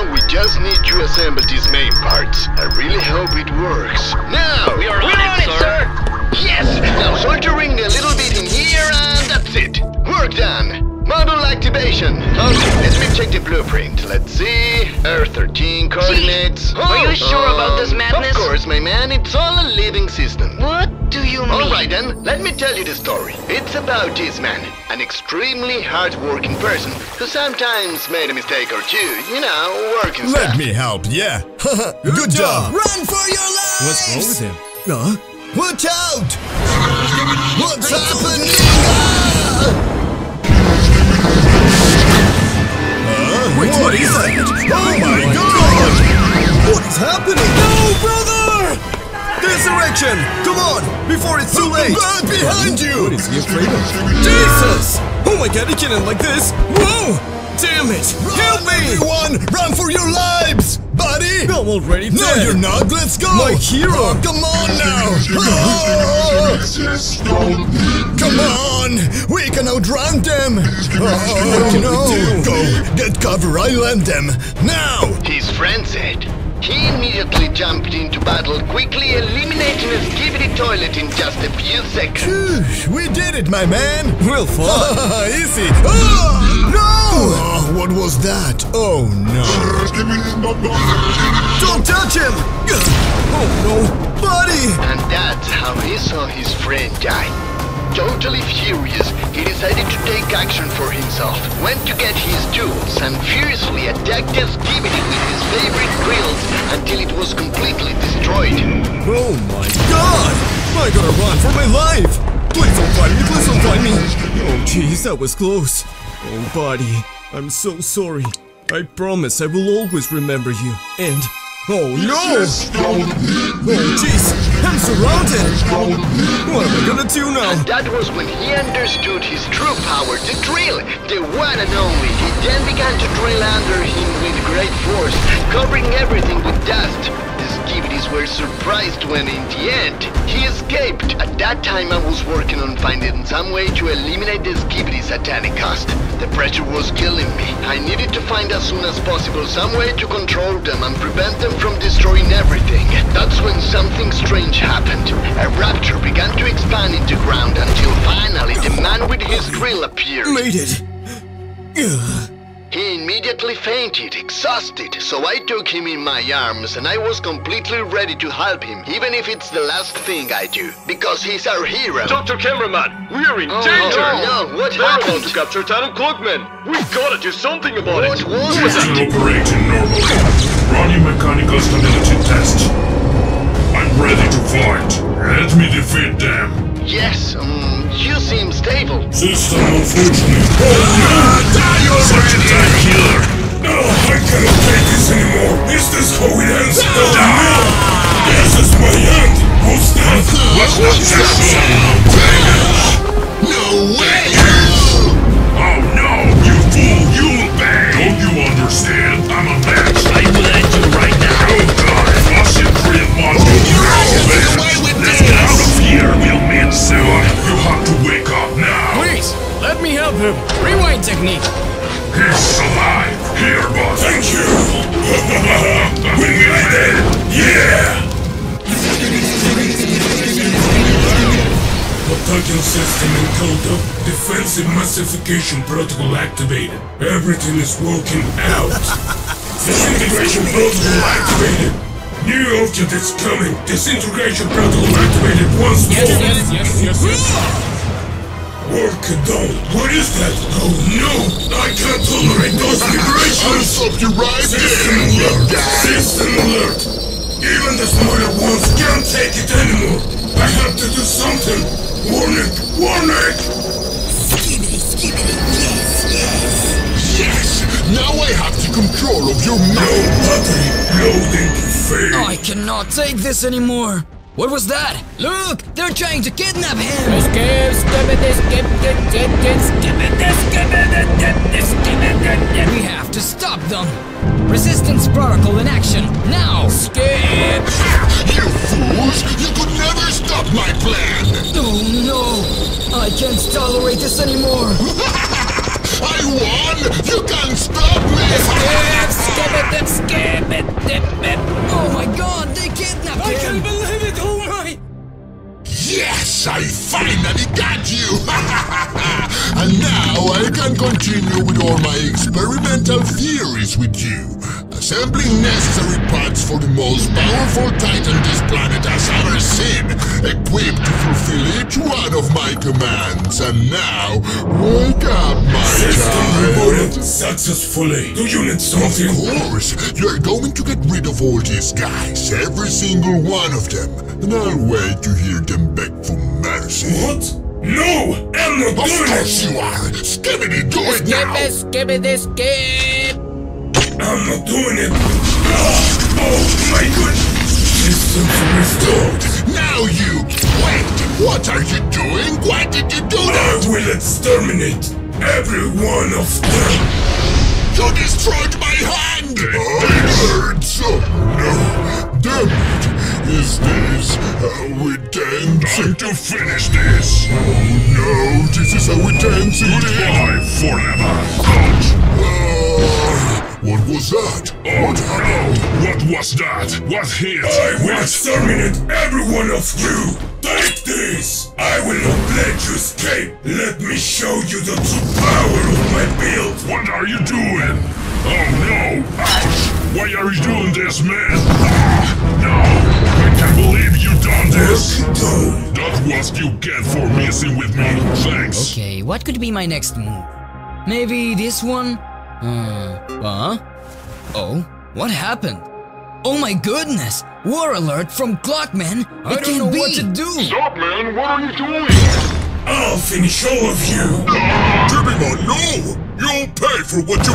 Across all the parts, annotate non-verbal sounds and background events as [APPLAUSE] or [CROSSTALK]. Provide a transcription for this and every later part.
Now we just need to assemble these main parts. I really hope it works. Now! We are on it, sir. Yes! Now soldering a little bit in here activation. Okay, um, let me check the blueprint. Let's see. Earth 13 coordinates. are you sure about um, this madness? Of course, my man. It's all a living system. What do you mean? Alright then, let me tell you the story. It's about this man, an extremely hard-working person who sometimes made a mistake or two, you know, working Let stuff. me help, yeah. [LAUGHS] Good, job. Run for your lives! What's wrong with him? Huh? Watch out! [LAUGHS] What's happening? Wait, what is that? Oh my god! What is happening? No, brother! Resurrection! Come on, before it's too late! Right behind you! What is he afraid of? Jesus! Oh my god, he can't end like this! Whoa! Damn it! Help me! Everyone, run for your lives! Buddy! I'm already dead! No, you're not. Let's go! My hero. Oh, come on now! Oh, [LAUGHS] come on! We can outrun them! Oh, no! Go! Get cover, I'll land them! Now! His friend said. He immediately jumped into battle, quickly eliminating a skibidi toilet in just a few seconds. Phew, we did it, my man! Well [LAUGHS] fought! [LAUGHS] Easy! Oh, no! Oh, what was that? Oh no! Don't touch him! [LAUGHS] Oh no! Buddy! And that's how he saw his friend die. Totally furious, he decided to take action for himself, went to get his tools, and furiously attacked the skibidi with his favorite drills until it was completely destroyed. Oh my god! I gotta run for my life! Please don't find me, please don't find me! Oh jeez, that was close. Oh buddy, I'm so sorry. I promise I will always remember you. And... Oh no! Oh jeez, I'm surrounded! What am I gonna do now? That was when he understood his true power, the drill, the one and only. He then began to drill under him with great force, covering everything with dust. Skibidis were surprised when, in the end, he escaped. At that time, I was working on finding some way to eliminate the skibidis at any cost. The pressure was killing me. I needed to find as soon as possible some way to control them and prevent them from destroying everything. That's when something strange happened. A rapture began to expand into ground until finally the man with his drill appeared. Made it! Ugh. He immediately fainted, exhausted, so I took him in my arms and I was completely ready to help him, even if it's the last thing I do, because he's our hero. Dr. Cameraman, we're in Oh, danger! no, no, what They're about happened? to capture Titan Clockman! We've gotta do something about it. What it! was System that? operating normally. Running mechanical stability test. I'm ready to fight. Let me defeat them. Yes, um, you seem stable. System malfunctioning. Oh no! Such a time killer! No, I cannot take this anymore. Is this how it ends? Oh no! This is my end. Who's that? What's that? System encoded. Defensive massification protocol activated. Everything is working out. [LAUGHS] Disintegration protocol activated. New object is coming. Disintegration protocol activated once more. yes, yes, yes, yes. Work it done. What is that? Oh no! I can't tolerate those vibrations! I'll stop you right System alert! System alert! Even the smaller ones can't take it anymore! I have to do something! Warning! Warning! Yes! Yes! Now I have the control of your mind! No battery! Loading to fail! I cannot take this anymore. What was that? Look, they're trying to kidnap him. Skip, skip it, skip it, skip it, skip it, skip it, skip it, We have to stop them. Resistance protocol in action now. skip. You fools! You could never Stop my plan! Oh no! I can't tolerate this anymore! [LAUGHS] I won! You can't stop me! Skip it, skip it, skip it, Oh my god, they kidnapped me! I can't believe it, alright! Yes, I finally got you! [LAUGHS] and now I can continue with all my experimental theories with you assembling necessary parts for the most powerful titan this planet has ever seen, equipped fulfill each one of my commands. And now, wake up, my child! successfully. Do you need Of something? course, you're going to get rid of all these guys, every single one of them, and I'll wait to hear them beg for mercy. What? No, I'm not Of doing course it. you are! Skibidi, do it Skip now! it, skip it, skip. I'm not doing it. Ah, oh my goodness. Systems restored. Now you... Wait! What are you doing? Why did you do I that? will exterminate every one of them. You destroyed my hand! I heard so... No! Damn it! Is this how it ends? Time to finish this! Oh no! This is how ends indeed! Goodbye forever! Ah, what was that? what happened? What was that? What hit? I will exterminate every one of you. Take this. I will not let you escape. Let me show you the true power of my build. What are you doing? Oh no! Ouch! Why are you doing this, man? Ah, no! I can't believe you done this! Done. That was you get for messing with me. Thanks. Okay, what could be my next move? Maybe this one? Uh, huh? Oh, what happened? Oh my goodness! War alert from Clockman! I it don't know be! what to do. Stop, man! What are you doing? I'll finish all of you. Jimmy, no! You'll pay for what you...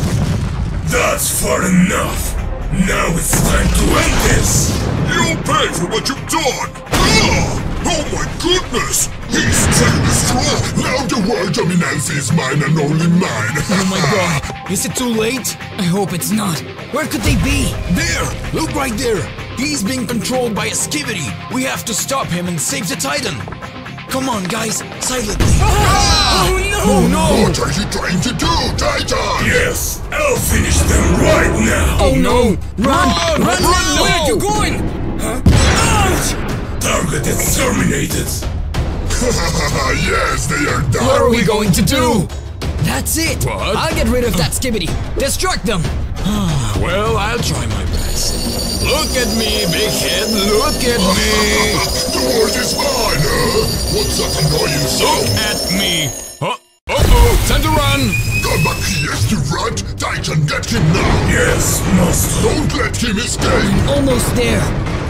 That's far enough. Now it's time to end this. You'll pay for what you've done! Ah! Oh my goodness! He's too strong! Now the world dominance is mine and only mine! Oh my [LAUGHS] god, is it too late? I hope it's not. Where could they be? There! Look right there! He's being controlled by a skibidi! We have to stop him and save the Titan! Come on, guys, silently! Ah! Ah! Oh no! Oh no! What are you trying to do, Titan? Yes, I'll finish them right now. Oh no! Ah! Run! Run! Run! now! Where are you going? Huh? Target exterminated. Ha [LAUGHS] ha ha! Yes, they are done! What are we going to do? That's it! What? I'll get rid of that skibidi! Destruct them! [SIGHS] Well, I'll try my best. Look at me, big head, look at me! [LAUGHS] The world is mine! huh? What's that annoying Look at me! Huh? Uh-oh, time to run! Come back here, you rat! Titan, get him now! Yes, master. Don't let him escape! Almost there!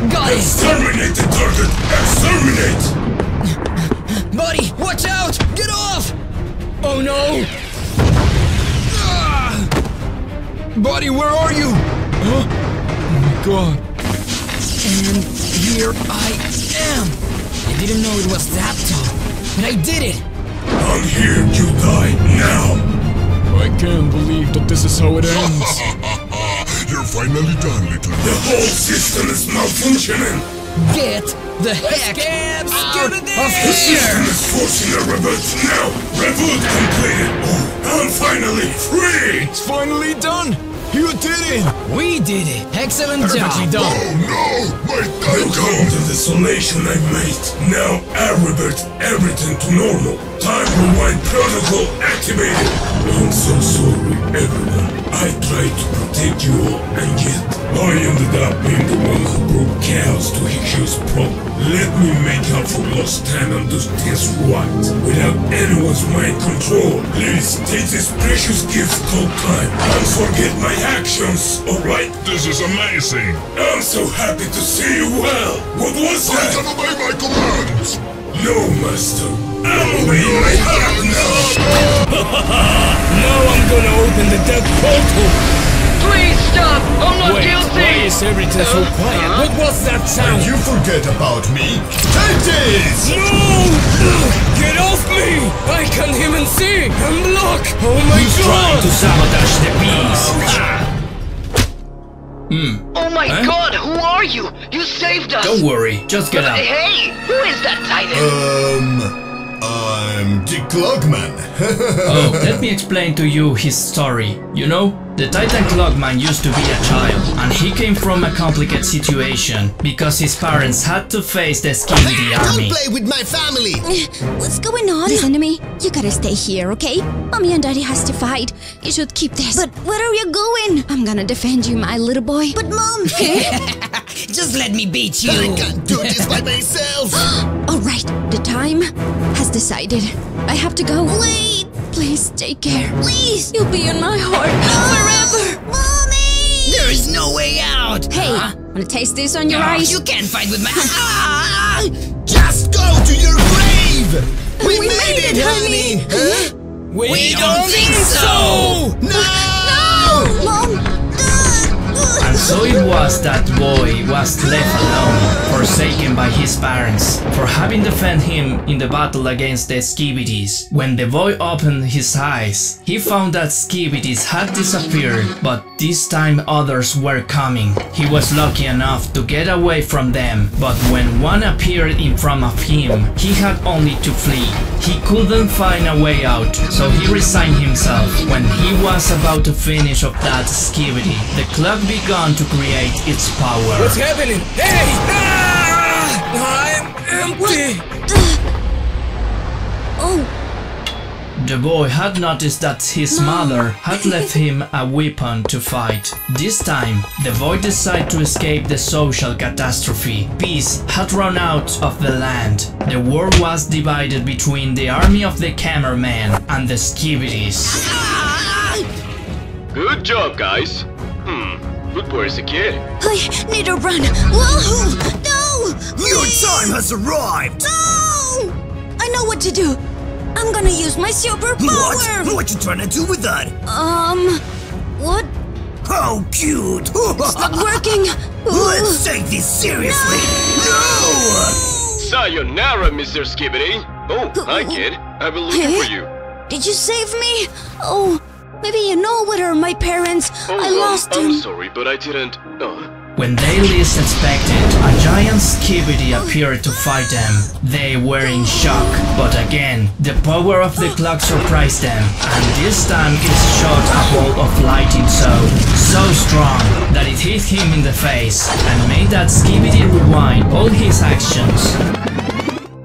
Got it! Exterminate the target. Exterminate. [LAUGHS] Buddy, watch out! Get off! Oh no! Ah! Buddy, where are you? Huh? Oh my god. And here I am! I didn't know it was that tall, but I did it! I'm here. to die now. I can't believe that this is how it [LAUGHS] ends. You're finally done, little The whole system is malfunctioning. Get the heck Skip! out Skip of it! The system here! is forcing a reboot now. Reboot completed. Oh, I'm finally free. It's finally done! You did it! We did it! Excellent Perfectly job! done! Oh no! My Welcome Titan! to the desolation I made. Now I revert everything to normal. Time rewind protocol activated. I'm so sorry, everyone. I tried to protect you all, and yet I ended up being the one who brought chaos to Hikyo's problem. Let me make up for lost time and do things right, without anyone's mind control. Please take this precious gift called time and forget my actions, alright? This is amazing! I'm so happy to see you well. What was that? Titan, obey my commands! No, Master. I'm obeying my now. Now I'm gonna open the death portal! Please stop! I'm not Wait, guilty! why is everything so quiet? What was that sound? You forget about me? Take this! No! Get off me! I can't even see! I'm blocked! Oh my god! trying to sabotage the bees! Oh my god, who are you? You saved us! Don't worry, just get out. Hey, who is that Titan? Um... I'm. [LAUGHS] Oh, let me explain to you his story. You know, the Titan Clockman used to be a child, and he came from a complicated situation because his parents had to face the Skibidi army. Don't play with my family! [SIGHS] What's going on? Listen to me. You gotta stay here, okay? Mommy and Daddy has to fight. You should keep this. But where are you going? I'm gonna defend you, my little boy. But mom, [LAUGHS] [LAUGHS] Just let me beat you. I can't do this by [LAUGHS] myself! [GASPS] all right. The time has decided. I have to go. Wait, please take care. Please, you'll be in my heart forever. [GASPS] Mommy. There is no way out. Hey, Huh? wanna taste this on your Ah, eyes? You can't fight with my. [LAUGHS] Ah! Just go to your grave! We, We made, made it, it, honey! Huh? We, don't think so. No! Mom. So it was that boy was left alone, forsaken by his parents, for having defended him in the battle against the Skibidis. When the boy opened his eyes, he found that Skibidis had disappeared, but this time others were coming. He was lucky enough to get away from them, but when one appeared in front of him, he had only to flee. He couldn't find a way out, so he resigned himself. When he was about to finish up that skibidi, the clock began to create its power. What's happening? Hey! Ah! I'm empty. Oh, The boy had noticed that his mother had left him a weapon to fight. This time, the boy decided to escape the social catastrophe. Peace had run out of the land. The world was divided between the army of the cameraman and the skibidis. Good job, guys. Hmm, but where's the kid? I need to run. Whoa! No! Your time has arrived! No! I know what to do. I'm gonna use my superpower. What What you trying to do with that? Um, what? How cute! It's [LAUGHS] not working. Let's take this seriously! No! Sayonara, Mr. Skibidi. Oh, hi, kid. I've been looking for you. Did you save me? Oh, maybe you know what are my parents. Oh, I lost I'm them. sorry, but I didn't. Oh. When they least expected, a giant skibidi oh. appeared to fight them. They were in shock, but again, the power of the clock surprised them, and this time it shot a ball of lightning so, so strong that it hit him in the face and made that skibidi rewind all his actions.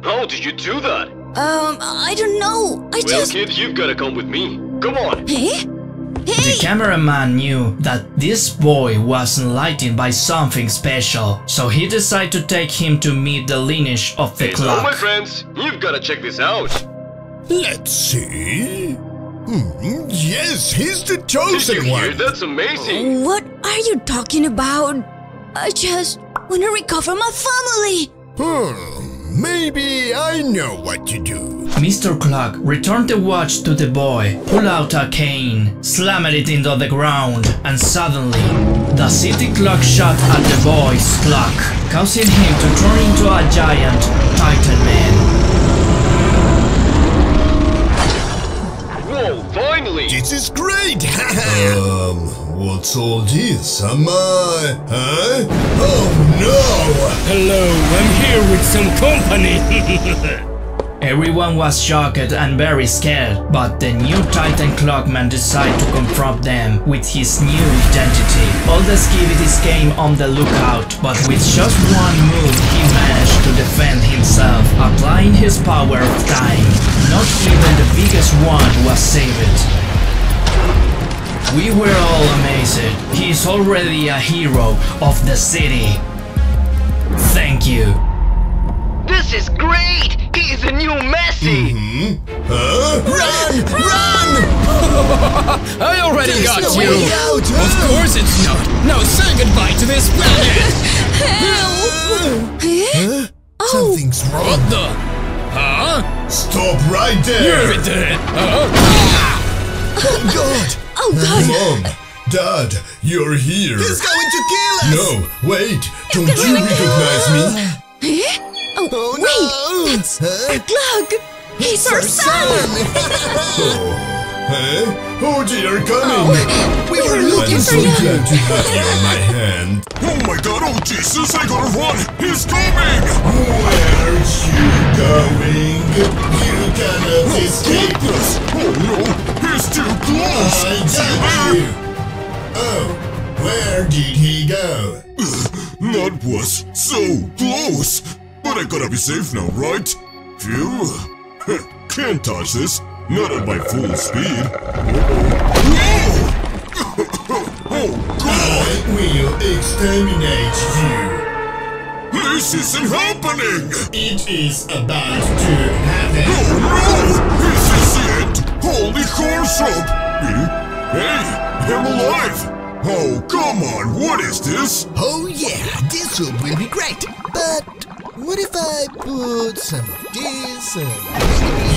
How did you do that? Um, I don't know. I Well, just. kid, you've gotta come with me. Come on. Eh? The cameraman knew that this boy was enlightened by something special, so he decided to take him to meet the lineage of the hey, Hello, my friends. You've gotta check this out. Let's see. Hmm, yes, he's the chosen Did you chosen hear? one. That's amazing. What are you talking about? I just want to recover my family. Hmm, maybe I know what to do. Mr. Clock returned the watch to the boy, pulled out a cane, slammed it into the ground, and suddenly, the city clock shot at the boy's clock, causing him to turn into a giant Titan Man. Whoa, finally. This is great! [LAUGHS] um, what's all this? Am I... Huh? Oh no! Hello, I'm here with some company. [LAUGHS] Everyone was shocked and very scared, but the new Titan Clockman decided to confront them with his new identity. All the Skibidis came on the lookout, but with just one move he managed to defend himself, applying his power of time. Not even the biggest one was saved. We were all amazed. He is already a hero of the city. Thank you. This is great! He is a new Messi! Huh? Run! Run! [LAUGHS] I already There's got no you. way out! Of course it's not. Now say goodbye to this planet. [LAUGHS] Eh? Oh, Something's wrong. what the? Huh? Stop right there! You're dead. Huh? Oh God! oh God. Mom! Dad, you're here! He's going to kill us! No, wait! Don't you recognize me? Eh? Oh, Oh wait, no! that's Huh? our clock. He's our son. [LAUGHS] oh, Huh? Oh, they are coming! We were looking I'm for so you. glad to have you in my hand. [LAUGHS] Oh my god, oh Jesus, I gotta run! He's coming! Where you going? You cannot escape Goodness! Oh you! Oh, where did he go? [LAUGHS] That was so close! But I gotta be safe now, right? Phew. [LAUGHS] Can't touch this. Not at my full speed. [LAUGHS] Oh god! I will exterminate you. This isn't happening! It is about to happen. Oh no! Hey, I'm alive! Oh, come on, what is this? Oh yeah, this soup will be great. But what if I put some of this and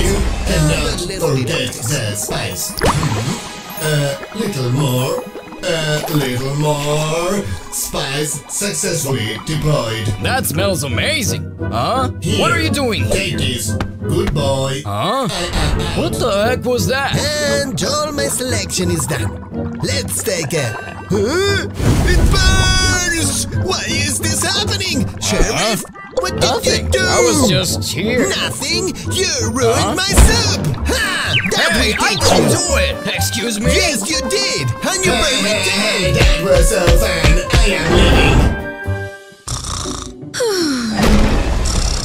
You cannot a little bit forget the spice. Hmm. A little more. A little more. Spice successfully deployed. That smells amazing. Huh? What are you doing? Take this. Good boy. Huh? Ah, ah, ah. What the heck was that? And all my selection is done. Let's take a. Huh? It burns! Why is this happening? Sheriff? What did Nothing. you do? I was just here. Nothing? You ruined Huh? my soup! Ha! That Hey, teach didn't you. do it! Excuse me? Yes, you did! And you burned me Hey, dead! that was so fun. I am leaving.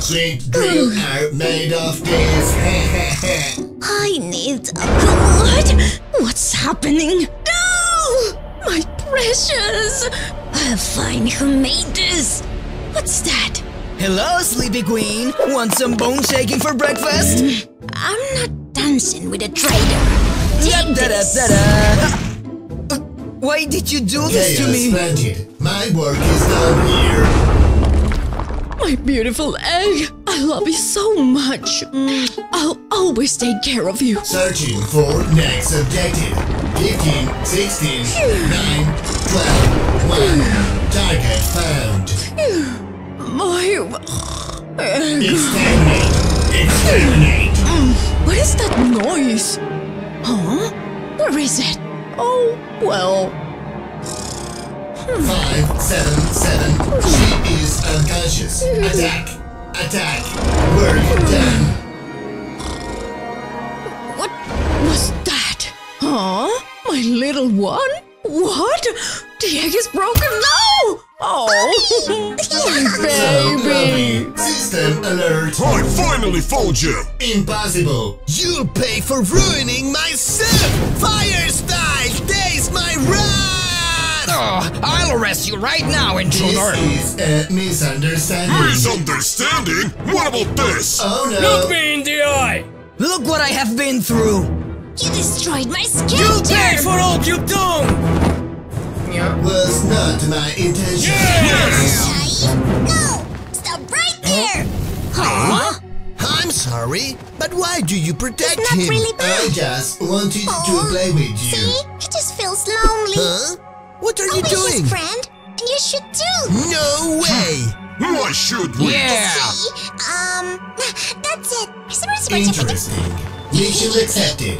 Sweet dreams are made of this. [LAUGHS] I need a blood. What's happening? No! My precious! I'll find who made this. What's that? Hello, Sleepy Queen! Want some bone shaking for breakfast? I'm not dancing with a traitor. Take this. Uh, Why did you do this to me? planted. My work is done here. My beautiful egg. I love you so much. Mm, I'll always take care of you. Searching for next objective. 15, 16, 9, 12, 1. Target found. My egg. [SIGHS] Exterminate. Exterminate. What is that noise? Huh? Where is it? Oh, well. Hmm. 5, 7, 7. She is unconscious. Attack. Attack. Work done. What was that? Huh? My little one? What? The egg is broken? No! Oh, my baby. Copy. System alert. I finally found you! Impossible. You'll pay for ruining my soup! Fire style! Taste my wrath! Ah, oh, I'll arrest you right now, intruder! This is a misunderstanding. Misunderstanding? What about this? Oh no. Look me in the eye! Look what I have been through! You destroyed my You'll pay for all you've done! Was not my intention. No! Stop right there! Huh? I'm sorry, but why do you protect It's not him? really I just wanted to Oh, play with you. See? He just feels lonely. Huh? What are I'll you be doing? his friend, and you should too. No way! Why should we? Yeah! See? Um, [LAUGHS] that's it. Interesting. Mission accepted.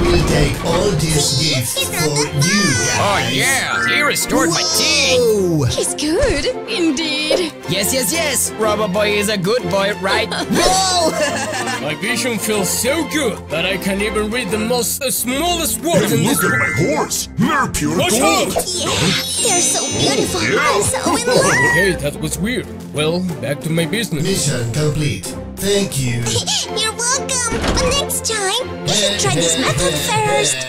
I will take all these gifts for you. Oh yeah, he restored my teeth! He's good, indeed. Yes, yes, yes! Roboboy is a good boy, right? Whoa! [LAUGHS] My vision feels so good that I can even read the most uh, smallest words And in this look at my horse! They're pure Watch gold! out! Yeah, they're so beautiful. Yeah. I'm so in love. Okay, that was weird. Well, back to my business. Mission complete. Thank you. [LAUGHS] You're welcome. But next time, you should try this method [LAUGHS] first.